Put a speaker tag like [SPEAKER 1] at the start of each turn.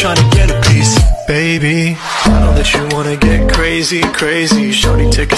[SPEAKER 1] trying to get a piece. Baby, I know that you wanna get crazy, crazy. Shorty, take a